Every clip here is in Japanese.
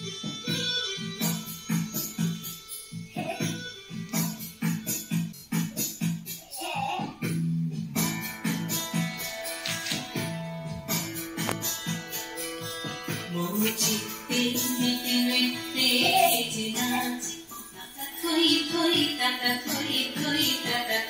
たたこいこいたたこいこいたた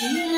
Yeah.